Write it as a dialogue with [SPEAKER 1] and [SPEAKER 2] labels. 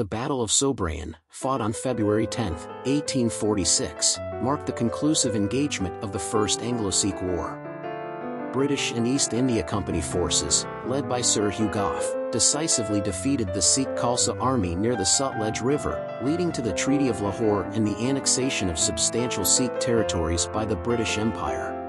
[SPEAKER 1] The Battle of Sobraon, fought on February 10, 1846, marked the conclusive engagement of the First Anglo-Sikh War. British and East India Company forces, led by Sir Hugh Gough, decisively defeated the Sikh Khalsa army near the Sutlej River, leading to the Treaty of Lahore and the annexation of substantial Sikh territories by the British Empire.